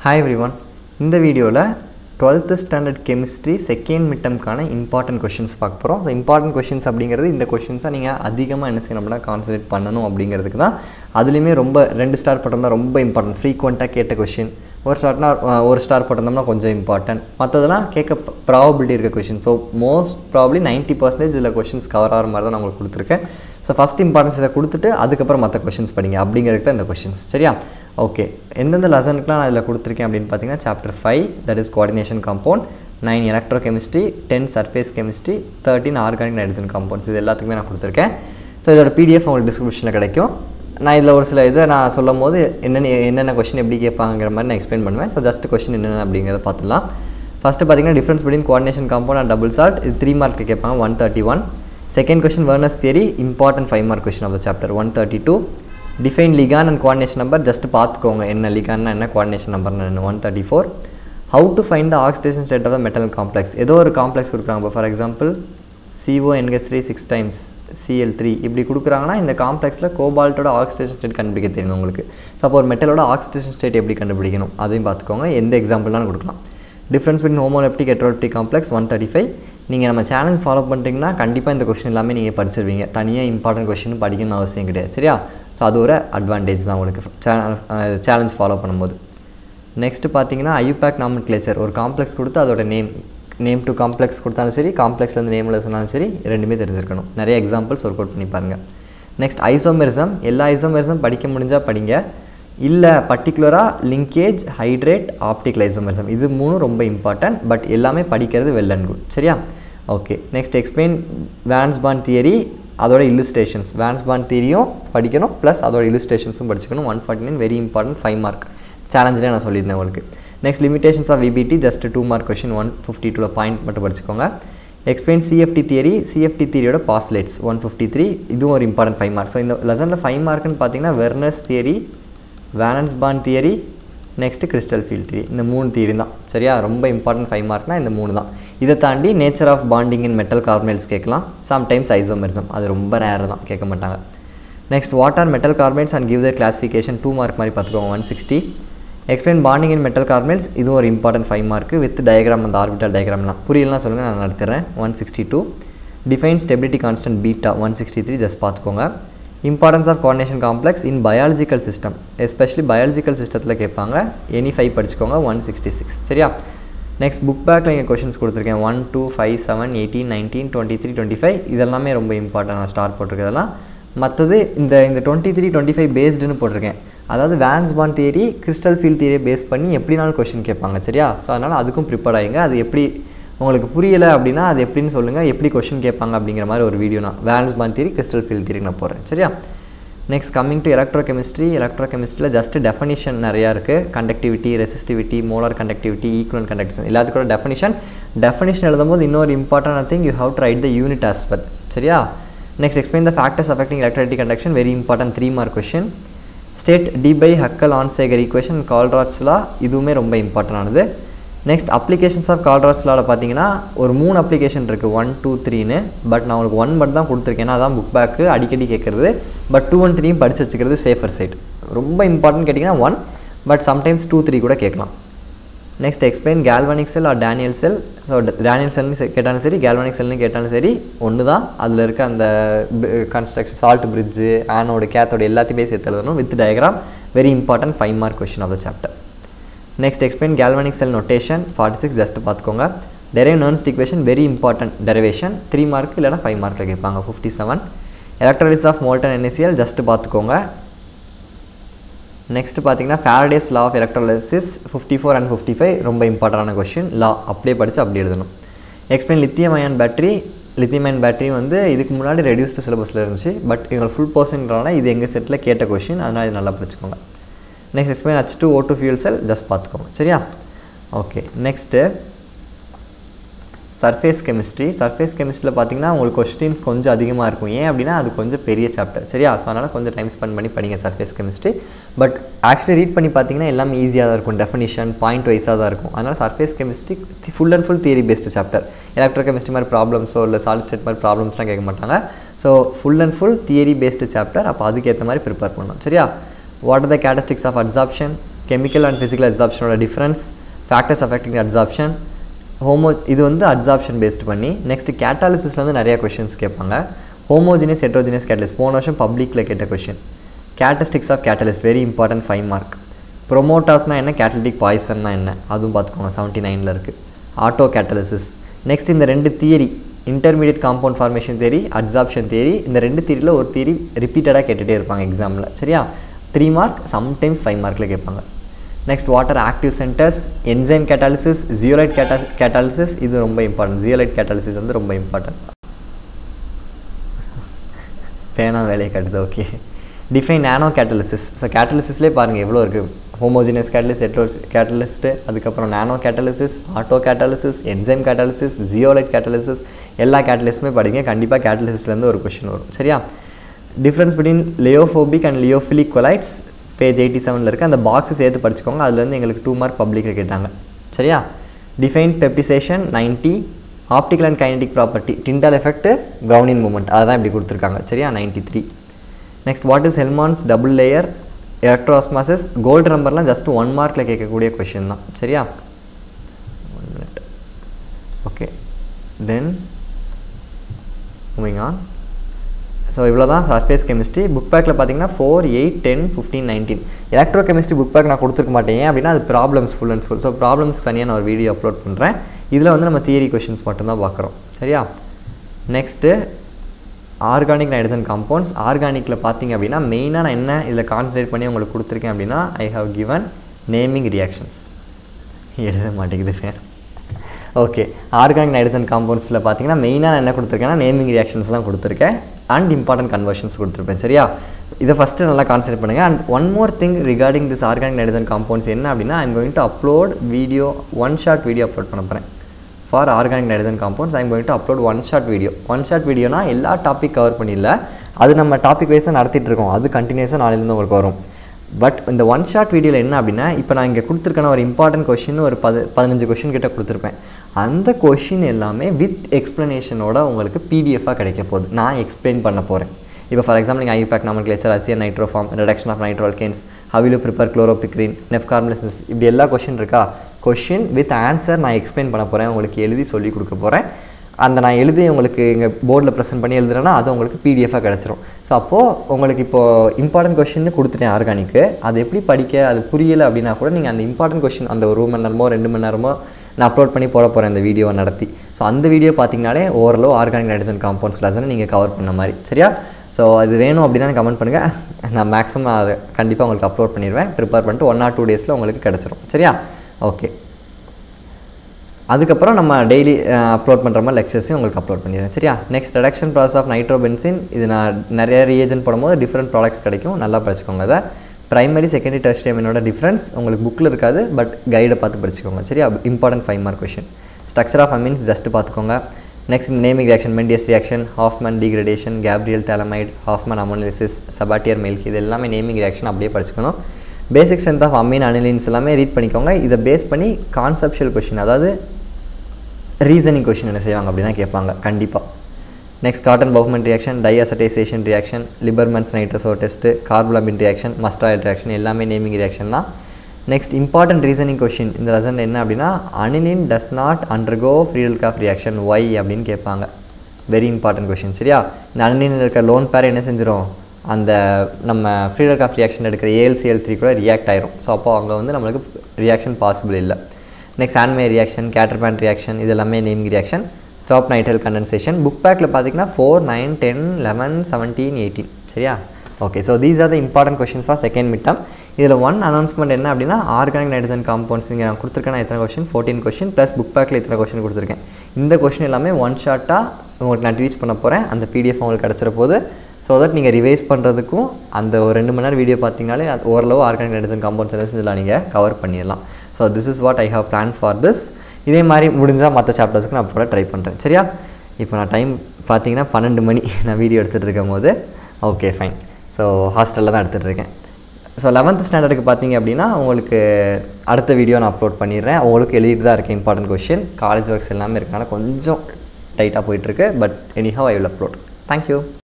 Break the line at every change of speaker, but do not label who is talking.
Hi every one இந்த வீடியோவில் twelfth standard chemistry second மிட்டம்க்கான இம்பார்ட்டன்ட் கொஷின்ஸ் பார்க்க போகிறோம் ஸோ இம்பார்ட்டன்ட் கொஷின்ஸ் அப்படிங்கிறது இந்த கொஷின்ஸாக நீங்கள் அதிகமாக என்ன செய்யணும் அப்படின்னா கான்சன்ட்ரேட் பண்ணணும் அப்படிங்கிறதுக்கு தான். அதுலேயுமே ரொம்ப ரெண்டு ஸ்டார் போட்டிருந்தால் ரொம்ப இம்பார்ட்டன்ட் ஃப்ரீக்வெண்ட்டாக கேட்ட கொஷின் ஒரு ஸ்டார்ட்னா ஒரு ஸ்டார் போட்டிருந்தோம்னா கொஞ்சம் இம்பார்ட்டன்ட் மற்றதெல்லாம் கேட்க ப்ராபபிலிட்டி இருக்க question so most probably ninety percentage இதில் கொஷின்ஸ் கவர் ஆகிற மாதிரி தான் நான் உங்களுக்கு கொடுத்துருக்கேன். ஸோ ஃபஸ்ட் இம்பார்ட்டன்ஸ் இதை கொடுத்துட்டு அதுக்கப்புறம் மற்ற கொஷின்ஸ் படிங்க அப்படிங்கிறது தான் இந்த கொஷின்ஸ் சரியா? ஓகே எந்தெந்த லெசனுக்குலாம் நான் இதில் கொடுத்துருக்கேன் அப்படின்னு பார்த்தீங்கன்னா chapter five that is coordination compound nine electrochemistry ten surface chemistry thirteen organic nitrogen compounds இது எல்லாத்துக்குமே நான் கொடுத்துருக்கேன். ஸோ இதோட பிடிஎஃப் உங்களுக்கு டிஸ்கிரிப்ஷனில் கிடைக்கும். நான் இதில் ஒரு சில இதை நான் சொல்லும் போது என்னென்ன என்னென்ன கொஷின் எப்படி கேட்பாங்கிற மாதிரி நான் எக்ஸ்பிளைன் பண்ணுவேன். ஸோ ஜஸ்ட் கொஷின் என்னென்ன அப்படிங்கிறத பார்த்துலாம் ஃபஸ்ட்டு பார்த்தீங்கன்னா difference between coordination compound and double salt இது த்ரீ மார்க் கேட்பாங்க one thirty one second question Werner's theory important five mark question of the chapter one thirty two define ligand and coordination number just பார்த்துக்கோங்க என்ன லிகான்னா என்ன coordination நம்பர்னு என்ன one thirty four how to find the oxidation state of the metal complex ஏதோ ஒரு complex கொடுக்குறாங்க for example CO என்கஸ் three six times CL three இப்படி கொடுக்குறாங்கன்னா இந்த காம்ப்ளெக்ஸில் கோபால்ட்டோட ஆக்சிடேஷன் ஸ்டேட் கண்டுபிடிக்க தெரியும் உங்களுக்கு. ஸோ அப்போ ஒரு மெட்டலோட ஆக்சிடேஷன் ஸ்டேட் எப்படி கண்டுபிடிக்கணும்? அதையும் பார்த்துக்கோங்க எந்த எக்ஸாம்பிள்னாலும் கொடுக்கலாம். Difference between homoleptic heteroleptic complex one thirty five நீங்கள் நம்ம சேலஞ்ச் ஃபாலோ பண்ணுறீங்கன்னா கண்டிப்பாக இந்த கொஷின் எல்லாமே நீங்கள் படிச்சிருவீங்க. தனியாக இம்பார்ட்டன்ட் கொஷின் படிக்கணும்னு அவசியம் கிடையாது. சரியா? ஸோ அது ஒரு அட்வான்டேஜ் தான் உங்களுக்கு. சேலஞ்ச் ஃபாலோ பண்ணும்போது. நெக்ஸ்ட்டு பார்த்தீங்கன்னா ஐயூபேக் நாமன் கிளேச்சர் ஒரு காம்ப்ளெக்ஸ் கொடுத்து அதோட நேம் நேம் டு காம்ப்ளெக்ஸ் கொடுத்தாலும் சரி காம்ப்ளெக்ஸ்லேருந்து நேமில் சொன்னாலும் சரி ரெண்டுமே தெரிஞ்சிருக்கணும். நிறைய எக்ஸாம்பிள்ஸ் ஒர்க் அவுட் பண்ணி பாருங்கள் நெக்ஸ்ட் ஐசோமெரிசம் எல்லா ஐசோமெரிசம் படிக்க முடிஞ்சால் படிங்க. இல்லை பர்டிகுலராக லிங்கேஜ் ஹைட்ரேட் ஆப்டிக் ஐசோமெரிசம் இது மூணும் ரொம்ப இம்பார்ட்டன்ட் பட் எல்லாமே படிக்கிறது வெல் அண்ட் குட் சரியா? Okay next explain valence bond theory அதோட இல்லுஸ்ட்ரேஷன்ஸ் வேன்ஸ்பான் தியரியும் படிக்கணும் ப்ளஸ் அதோட இல்லுஸ்ட்ரேஷன்ஸும் படிச்சுக்கணும். One forty nine very important five mark சேலஞ்சிலே நான் சொல்லியிருந்தேன் உங்களுக்கு. Next limitations of VBT just two mark question one fifty டூவில் பாயிண்ட் மட்டும் படிச்சுக்கோங்க. எக்ஸ்பிளைன் சிஎஃப்டி தியரி சிஎஃப்டி தியரியோட பாஸ்லேட்ஸ் ஒன் ஃபிஃப்டி த்ரீ இதுவும் ஒரு இம்பார்ட்டன்ட் ஃபைவ் மார்க் ஸோ இந்த லெசனில் ஃபைவ் மார்க்குன்னு பார்த்தீங்கன்னா Werner's theory valence bond theory next crystal field theory இந்த மூணு தியரி தான். சரியா? ரொம்ப இம்பார்ட்டன்ட் ஃபைவ் மார்க்னா இந்த மூணு தான். இதை தாண்டி nature of bonding in metal carbonates கேட்கலாம். சம்டைம்ஸ் ஐசோமெரிசம் அது ரொம்ப ரேர் தான். கேட்க மாட்டாங்க. Next what are metal carbonates and give the classification two mark மாதிரி பார்த்துக்கோங்க. One sixty explain bonding in metal carbonates இதுவும் ஒரு important five mark with diagram அந்த ஆர்பிட்டல் டயக்ராம்லாம் புரியலாம் சொல்லுங்கள் நான் நடத்துகிறேன் one sixty two define stability constant beta one sixty three just பார்த்துக்கோங்க. Importance of coordination complex in biological system especially biological சிஸ்டத்தில் கேட்பாங்க. எனி ஃபைவ் படிச்சுக்கோங்க ஒன் சிக்ஸ்டி சிக்ஸ் சரியா நெக்ஸ்ட் புக் பேக்கில் இங்கே கொஷின்ஸ் கொடுத்துருக்கேன். One two five seven eighteen nineteen twenty three twenty five இதெல்லாமே ரொம்ப இம்பார்ட்டன்ட் நான் ஸ்டார்ட் போட்டிருக்கிறதெல்லாம். மற்றது இந்த இந்த டுவெண்ட்டி த்ரீ டுவெண்ட்டி ஃபைவ் பேஸ்டுன்னு போட்டிருக்கேன். அதாவது valence bond theory crystal field தியரியை பேஸ் பண்ணி எப்படினாலும் கொஷின் கேட்பாங்க சரியா? ஸோ அதனால் அதுக்கும் ப்ரிப்பேர் ஆகிங்க அது எப்படி உங்களுக்கு புரியலை அப்படின்னா அது எப்படின்னு சொல்லுங்கள் எப்படி கொஷின் கேட்பாங்க அப்படிங்கிற மாதிரி ஒரு வீடியோ நான் valence bond theory crystal field theory நான் போகிறேன் சரியா? Next coming to electrochemistry எலக்ட்ரோ கெமிஸ்ட்ரியில் ஜஸ்ட் டெஃபனிஷன் நிறையா இருக்குது conductivity resistivity molar conductivity equal conduction எல்லாத்துக்கூட definition definition எழுதும் போது இன்னொரு important thing you have to write the unit as well சரியா? Next explain the factors affecting electricity conduction very important three mark question state Debye Huckel Onsager equation கால்ராட்ஸ்லாம் இதுவுமே ரொம்ப இம்பார்ட்டன்டானது next applications of கால்ராட்ஸ்லாவில் பார்த்தீங்கன்னா ஒரு மூணு அப்ளிகேஷன் இருக்குது one two த்ரீன்னு பட் நான் உங்களுக்கு ஒன் மட்டும் தான் கொடுத்துருக்கேன். அதான் புக் பேக்கு அடிக்கடி கேட்குறது பட் டூ ஒன் த்ரீயும் படித்து வச்சுக்கிறது சேஃபர் சைட் ரொம்ப இம்பார்ட்டன்ட் கேட்டிங்கன்னா one but sometimes two three கூட கேட்கலாம். Next explain galvanic cell or Daniel cell so Daniel செல்னு கேட்டாலும் சரி கேல்வனிக் செல்னு கேட்டாலும் சரி ஒன்று தான். அதில் இருக்க அந்த construction salt bridge anode cathode எல்லாத்தையுமே சேர்த்து எழுதணும் with diagram very important five mark question of the chapter next explain galvanic cell notation forty six just பார்த்துக்கோங்க derive Nernst equation very important derivation three mark இல்லைனா five மார்க்கில் கேட்பாங்க. Fifty seven electrolysis of molten NaCl just பார்த்துக்கோங்க. Next பார்த்தீங்கன்னா Faraday's law of electrolysis fifty four and fifty five ரொம்ப இம்பார்ட்டண்டான question லா அப்படியே படித்து அப்படி எழுதணும். Explain lithium ion battery lithium ion battery வந்து இதுக்கு முன்னாடி ரெடியூஸ்டு சிலபஸில் இருந்துச்சு. பட் இவங்க ஃபுல் போர்ஷன்றனால இது எங்கள் செட்டில் கேட்ட கொஷின் அதனால் இது நல்லா படிச்சுக்கோங்க. Next explain H two O two fuel cell just பார்த்துக்கோங்க. சரியா? Okay next surface chemistry surface கெமிஸ்ட்ரியில் பார்த்தீங்கன்னா உங்களுக்கு கொஸ்டின்ஸ் கொஞ்சம் அதிகமாக இருக்கும். ஏன் அப்படின்னா அது கொஞ்சம் பெரிய சாப்டர் சரியா? ஸோ அதனால் கொஞ்சம் டைம் ஸ்பெண்ட் பண்ணி படிங்க surface chemistry but actually read பண்ணி பார்த்தீங்கன்னா எல்லாமே ஈஸியாக தான் இருக்கும். டெஃபினிஷன் பாயிண்ட் வைஸாக தான் இருக்கும். அதனால் surface chemistry full and full theory based chapter electrochemistry மாதிரி ப்ராப்ளம்ஸோ இல்லை சாலிட் ஸ்டேட் மாதிரி ப்ராப்ளம்ஸ்லாம் கேட்க மாட்டாங்க. So full and full theory based chapter அப்போ அதுக்கேற்ற மாதிரி ப்ரிப்பேர் பண்ணணும். சரியா? What are the characteristics of adsorption chemical and physical அப்சார்ப்ஷனோட difference factors affecting adsorption homo இது வந்து அப்சார்ப்ஷன் பேஸ்ட் பண்ணி நெக்ஸ்ட் கேட்டாலிசிஸில் வந்து நிறையா கொஷின்ஸ் கேட்பாங்க. ஹோமோஜினியஸ் ஹெட்ரோஜினியஸ் கேட்டலிஸ்ட் போன வருஷம் பப்ளிக்கில் கேட்ட question characteristics of catalyst very important five mark ப்ரொமோட்டாஸ்னால் என்ன? கேட்டலிட்டிக் பாய்சன்னா என்ன? அதுவும் பார்த்துக்கோங்க. செவன்ட்டி நைனில் இருக்குது ஆட்டோ கேட்டலிசிஸ் நெக்ஸ்ட் இந்த ரெண்டு theory intermediate compound formation theory adsorption theory இந்த ரெண்டு தியரியில் ஒரு தியரி ரிப்பீட்டடாக கேட்டுகிட்டே இருப்பாங்க எக்ஸாமில் சரியா? த்ரீ மார்க் சம்டைம்ஸ் ஃபைவ் மார்க்கில் கேட்பாங்க. Next what are active centres enzyme catalysis zeolite cata catalysis இது ரொம்ப இம்பார்ட்டன்ட் ஜியோலைட் கேட்டாலிசிஸ் வந்து ரொம்ப இம்பார்ட்டன்ட் பேனா வேலையை காட்டுது okay define nano catalysis so கேட்டலிசிஸ்லேயே பாருங்கள் எவ்வளோ இருக்குது ஹோமோஜினியஸ் கேட்டலிஸ் எட்ரோ கேட்டலிஸ்ட்டு அதுக்கப்புறம் nano catalysis auto catalysis enzyme catalysis zeolite catalysis எல்லா கேட்டலிஸ்ட்டுமே படிங்க. கண்டிப்பாக கேட்டலிசிஸ்லேருந்து ஒரு கொஷின் வரும். சரியா? Difference between lyophobic and lyophilic colloids page eighty செவனில் இருக்குது அந்த பாக்ஸை சேர்த்து படிச்சுக்கோங்க. அதுலேருந்து எங்களுக்கு டூ மார்க் பப்ளிக்கில் கேட்டாங்க. சரியா? Define peptization ninety optical and kinetic property Tyndall effect Brownian movement அதை தான் இப்படி கொடுத்துருக்காங்க. சரியா? Ninety three next what is Helmholtz double layer electroosmosis gold நம்பர்லாம் ஜஸ்ட் ஒன் மார்க்கில் கேட்கக்கூடிய கொஷின் தான். சரியா? One minute okay then moving on so இவ்வளோ தான் சர்ஃபேஸ் கெமிஸ்ட்ரி புக் பேக்கில் பார்த்தீங்கன்னா four eight ten fifteen nineteen electrochemistry book back நான் கொடுத்துருக்க மாட்டேன். அப்படின்னா அது problems full and full so problems தனியாக நான் ஒரு வீடியோ அப்லோட் பண்ணுறேன் இதில் வந்து நம்ம தியரி கொஷின்ஸ் மட்டும்தான் பார்க்குறோம். சரியா? நெக்ஸ்ட்டு ஆர்கானிக் நைட்ரஜன் காம்பவுண்ட்ஸ் ஆர்கானிக்கில் பார்த்தீங்க அப்படின்னா மெயினாக நான் என்ன இதில் கான்சன்ட்ரேட் பண்ணி உங்களுக்கு கொடுத்துருக்கேன் அப்படின்னா I have given naming reactions எழுத மாட்டேங்குது. ஃபேர் ஓகே ஆர்கானிக் நைட்ரஜன் காம்பவுண்ட்ஸில் பார்த்தீங்கன்னா மெயினாக நான் என்ன கொடுத்துருக்கேன்னா நேமிங் ரியாக்ஷன்ஸ் தான் கொடுத்துருக்கேன். அண்ட் இம்பார்ட்டன்ட் கன்வர்ஷன்ஸ் கொடுத்துருப்பேன் சரியா? இதை ஃபஸ்ட்டு நல்லா கான்சென்ட் பண்ணுங்கள் and one more thing regarding this organic nitrogen compounds என்ன அப்படின்னா I'm going to upload video one short video upload பண்ண போகிறேன் for organic nitrogen compounds I'm going to upload one short video one short வீடியோனா எல்லா topic cover பண்ணிடல. அது நம்ம topic வைஸாக நடத்திட்டு இருக்கோம். அது கண்டினியூஸாக நாளையிலேருந்து உங்களுக்கு வரும். பட் இந்த ஒன் ஷார்ட் வீடியோவில் என்ன அப்படின்னா இப்போ நான் இங்கே கொடுத்துருக்கேன ஒரு இம்பார்ட்டன்ட் கொஷின் ஒரு பது பதினஞ்சு கொஷின் கிட்ட கொடுத்துருப்பேன். அந்த கொஷின் எல்லாமே வித் எக்ஸ்ப்ளனேஷனோட உங்களுக்கு பிடிஎஃபாக கிடைக்க போகுது. நான் எக்ஸ்பிளைன் பண்ண போகிறேன் இப்போ ஃபார் எக்ஸாம்பிள் நீங்கள் ஐபேக் நாமக்லேச்சர் அசியன் நைட்ரோஃபார்ம் ரிடக்ஷன் ஆஃப் நைட்ரோல்கேன்ஸ் ஹவிலு ப்ரிப்பர் குளோரோபிக்ரீன் நெஃப்கார்மிலிசன்ஸ் இப்படி எல்லா கொஷின் இருக்கா? கொஷின் வித் ஆன்சர் நான் எக்ஸ்பிளைன் பண்ண போகிறேன் உங்களுக்கு எழுதி சொல்லி கொடுக்க போகிறேன் அந்த நான் எழுதி உங்களுக்கு எங்கள் போர்டில் ப்ரெசென்ட் பண்ணி எழுதுறேன்னா அது உங்களுக்கு பிடிஎஃபாக கிடச்சிரும். ஸோ அப்போது உங்களுக்கு இப்போது இம்பார்ட்டன்ட் கொஷின்னு கொடுத்துட்டேன் ஆர்கானிக்கு அது எப்படி படிக்க அது புரியலை அப்படின்னா கூட நீங்கள் அந்த இம்பார்ட்டன்ட் கொஷின் அந்த ஒரு மணி நேரமோ ரெண்டு மணி நேரமோ நான் அப்லோட் பண்ணி போட போகிறேன் இந்த வீடியோவை நடத்தி. ஸோ அந்த வீடியோ பார்த்தீங்கனாலே ஓரளவு ஆர்கானிக் நைட்ரஜன் காம்பவுண்ட்ஸ் லெசனை நீங்கள் கவர் பண்ண மாதிரி. சரியா? ஸோ அது வேணும் அப்படின்னா கமெண்ட் பண்ணுங்கள் நான் மேக்ஸிமம் அதை கண்டிப்பாக உங்களுக்கு அப்லோட் பண்ணிடுவேன். ப்ரிப்பேர் பண்ணிட்டு ஒன் ஆர் டூ டேஸில் உங்களுக்கு கிடச்சிரும். சரியா? ஓகே அதுக்கப்புறம் நம்ம டெய்லி அப்லோட் பண்ணுற மாதிரி லெக்சர்ஸையும் உங்களுக்கு அப்லோட் பண்ணிடுறேன். சரியா? Next reduction process of nitrobenzene இது நான் நிறைய ரீஜன் போடும்போது டிஃப்ரெண்ட் ப்ராடக்ட்ஸ் கிடைக்கும். நல்லா படிச்சுக்கோங்க அதை. ப்ரைமரி செகண்டரி டெஸ்ட் என்னோட டிஃப்ரென்ஸ் உங்களுக்கு புக்கில் இருக்காது பட் கைடை பார்த்து படிச்சுக்கோங்க சரி important five mark question structure of amines just பார்த்துக்கோங்க. Next naming reaction Mendius reaction Hofmann degradation Gabriel phthalimide Hofmann ammonolysis Sabatier milk இது எல்லாமே நேமிங் ரியாக்ஷன் அப்படியே படிச்சுக்கணும். Basic strength of amine anilines எல்லாமே ரீட் பண்ணிக்கோங்க. இதை பேஸ் பண்ணி கான்செப்ஷுவல் கொஷின் அதாவது reasoning question என்ன செய்வாங்க அப்படின்னா கேட்பாங்க கண்டிப்பாக next Schotten Baumann reaction டைஅசடைசேஷன் reaction லிபர்மன்ஸ் nitroso test கார்புலமின் reaction மஸ்டாயில் reaction எல்லாமே நேமிங் ரியாக்ஷன் தான். நெக்ஸ்ட் இம்பார்ட்டன்ட் ரீசனிங் கொஷின் இந்த ரசன் என்ன அப்படின்னா அனினின் டஸ் நாட் அண்டர்கோ ஃப்ரீடல் காஃப் ரியாக்ஷன் ஒய் அப்படின்னு கேட்பாங்க. வெரி இம்பார்ட்டன்ட் கொஷின் சரியா? இந்த அனிலினில் இருக்க லோன் பேர் என்ன செஞ்சிடும் அந்த நம்ம ஃப்ரீடல் காஃப் ரியாக்ஷன் எடுக்கிற ஏஎல்சிஎல் த்ரீ கூட ரியாக்ட் ஆயிரும். ஸோ அப்போ அங்கே வந்து நம்மளுக்கு ரியாக்ஷன் பாசிபிள் இல்லை. நெக்ஸ்ட் ஆன்மே ரியாக்ஷன் கேட்டர்பேன் ரியாக்ஷன் இது எல்லாமே naming reaction stop nitrile condensation book பேக்கில் பார்த்தீங்கன்னா four nine ten eleven seventeen eighteen சரியா? Okay so these are the important questions for second midterm இதில் ஒன் அனௌன்ஸ்மெண்ட் என்ன அப்படின்னா ஆர்கானிக் நைட்ரஜன் காம்பவுண்ட்ஸ் இங்கே நான் கொடுத்துருக்கேன் எத்தனை question fourteen question plus book பேக்கில் இத்தனை கொஷின் கொடுத்துருக்கேன். இந்த கொஷின் எல்லாமே ஒன் ஷார்ட்டாக உங்களுக்கு நான் ரீச் பண்ண போகிறேன் அந்த பிடிஎஃப் உங்களுக்கு கிடச்சிற போது. ஸோ தட் நீங்கள் ரிவைஸ் பண்ணுறதுக்கும் அந்த ஒரு ரெண்டு மணி நேரம் வீடியோ பார்த்தீங்கனாலே ஓரளவு ஆர்கானிக் நைட்ரஜன் காம்பவுண்ட்ஸ் எல்லாம் செஞ்சலாம் நீங்கள் கவர் பண்ணிடலாம். So this is what I have plan for this இதே மாதிரி முடிஞ்சால் மற்ற சாப்டர்ஸ்க்கு நான் போட ட்ரை பண்ணுறேன் சரியா? இப்போ நான் டைம் பார்த்தீங்கன்னா பன்னெண்டு மணி நான் வீடியோ எடுத்துகிட்டு இருக்கும் போது ஓகே ஃபைன் ஸோ ஹாஸ்டலில் தான் எடுத்துகிட்டு இருக்கேன். ஸோ லெவன்த் ஸ்டாண்டர்டுக்கு பார்த்தீங்க அப்படின்னா உங்களுக்கு அடுத்த வீடியோ நான் அப்லோட் பண்ணிடுறேன். உங்களுக்கு எழுதிட்டு தான் இருக்கேன் இம்பார்ட்டன்ட் கொஷின் காலேஜ் ஒர்க்ஸ் எல்லாமே இருக்கனால கொஞ்சம் டைட்டாக போயிட்டுருக்கு but anyhow I will upload thank you